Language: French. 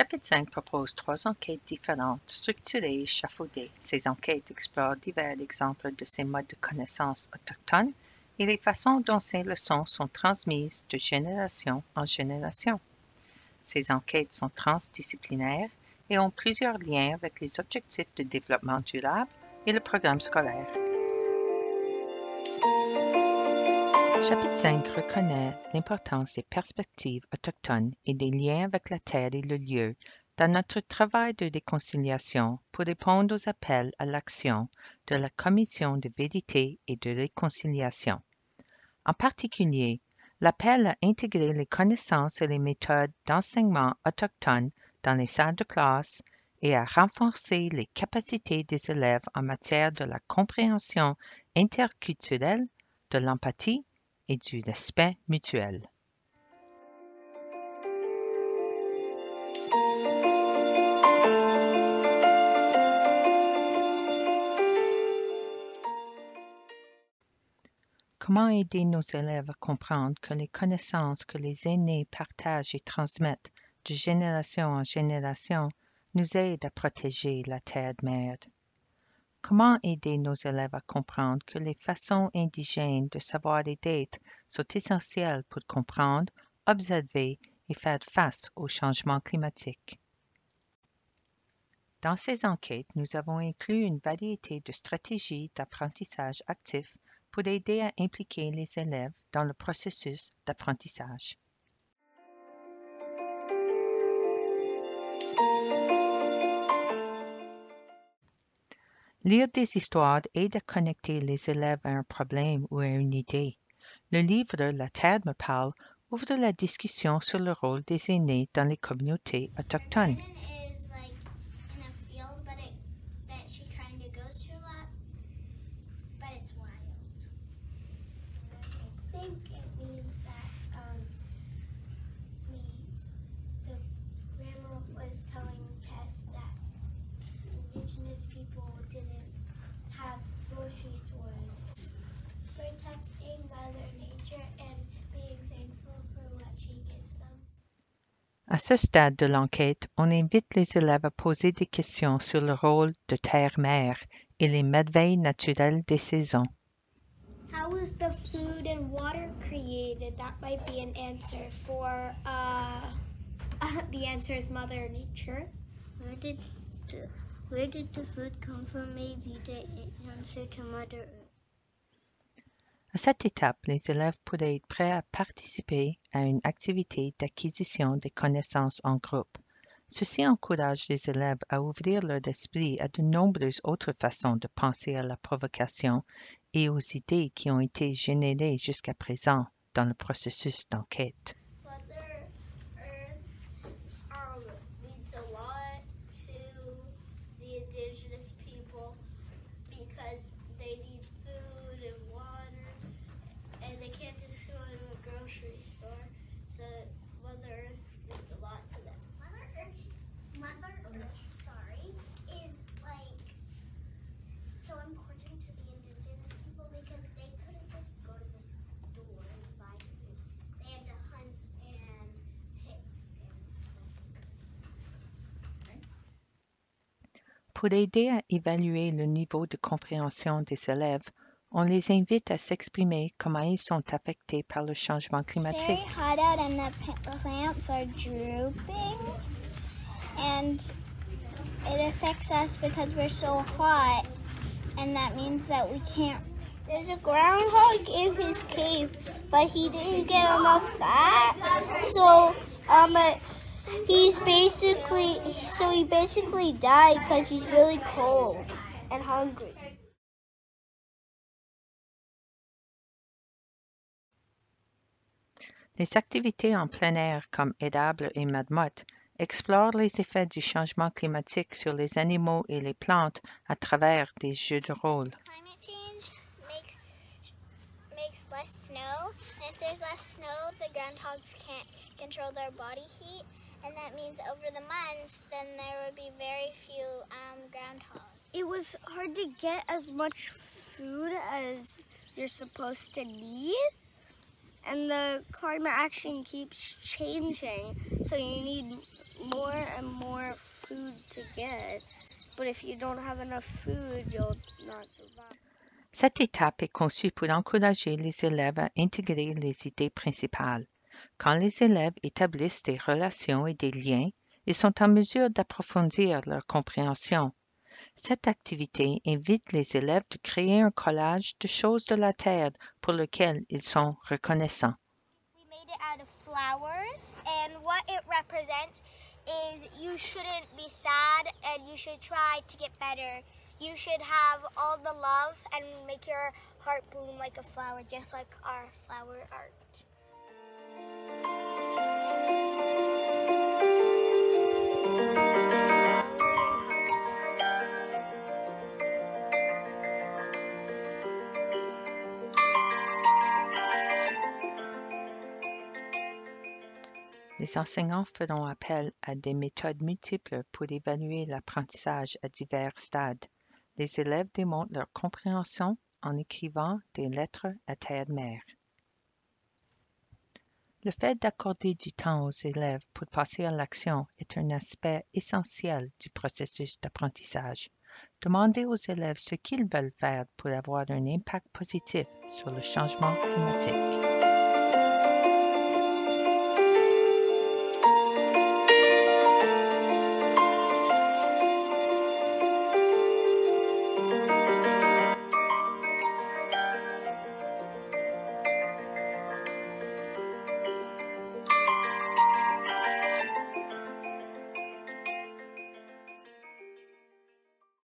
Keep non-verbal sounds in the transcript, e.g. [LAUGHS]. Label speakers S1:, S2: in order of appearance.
S1: chapitre 5 propose trois enquêtes différentes, structurées et échafaudées. Ces enquêtes explorent divers exemples de ces modes de connaissance autochtones et les façons dont ces leçons sont transmises de génération en génération. Ces enquêtes sont transdisciplinaires et ont plusieurs liens avec les objectifs de développement durable et le programme scolaire. Chapitre 5 reconnaît l'importance des perspectives autochtones et des liens avec la terre et le lieu dans notre travail de réconciliation pour répondre aux appels à l'action de la Commission de vérité et de réconciliation. En particulier, l'appel à intégrer les connaissances et les méthodes d'enseignement autochtones dans les salles de classe et à renforcer les capacités des élèves en matière de la compréhension interculturelle, de l'empathie et du respect mutuel. Comment aider nos élèves à comprendre que les connaissances que les aînés partagent et transmettent de génération en génération nous aident à protéger la terre-mère? Comment aider nos élèves à comprendre que les façons indigènes de savoir et d'être sont essentielles pour comprendre, observer et faire face au changement climatique? Dans ces enquêtes, nous avons inclus une variété de stratégies d'apprentissage actif pour aider à impliquer les élèves dans le processus d'apprentissage. Lire des histoires aide à connecter les élèves à un problème ou à une idée. Le livre La Terre me parle ouvre la discussion sur le rôle des aînés dans les communautés autochtones. À ce stade de l'enquête, on invite les élèves à poser des questions sur le rôle de terre-mère et les merveilles naturelles des saisons.
S2: How was the food and water created? That might be an answer for uh, [LAUGHS] the answer is Mother Nature.
S3: Where did where did the food come from?
S1: À cette étape, les élèves pourraient être prêts à participer à une activité d'acquisition des connaissances en groupe. Ceci encourage les élèves à ouvrir leur esprit à de nombreuses autres façons de penser à la provocation et aux idées qui ont été générées jusqu'à présent dans le processus d'enquête. Pour aider à évaluer le niveau de compréhension des élèves, on les invite à s'exprimer comment ils sont affectés par le changement climatique.
S2: We can't there's a groundhog in his cave but he didn't get enough He's basically, so he basically died because he's really cold and hungry.
S1: Les activités en plein air comme Édable et Madmotte explorent les effets du changement climatique sur les animaux et les plantes à travers des jeux de rôle.
S2: Climate change makes, makes less snow. And if there's less snow, the groundhogs can't control their body heat. And that means over the months, then there would be very few um, groundhogs. It was hard to get as much food as you're supposed to need, and the climate action keeps changing, so you need
S3: more and more food to get. But if you don't have enough food, you'll not survive.
S1: Cette étape est conçue pour encourager les élèves à intégrer les idées principales. Quand les élèves établissent des relations et des liens, ils sont en mesure d'approfondir leur compréhension. Cette activité invite les élèves de créer un collage de choses de la Terre pour lesquelles ils sont reconnaissants.
S2: Is you shouldn't be sad and you should try to get better. You should have all the love and make your heart bloom like a flower, just like our flower art.
S1: Les enseignants feront appel à des méthodes multiples pour évaluer l'apprentissage à divers stades. Les élèves démontrent leur compréhension en écrivant des lettres à terre-mère. Le fait d'accorder du temps aux élèves pour passer à l'action est un aspect essentiel du processus d'apprentissage. Demandez aux élèves ce qu'ils veulent faire pour avoir un impact positif sur le changement climatique.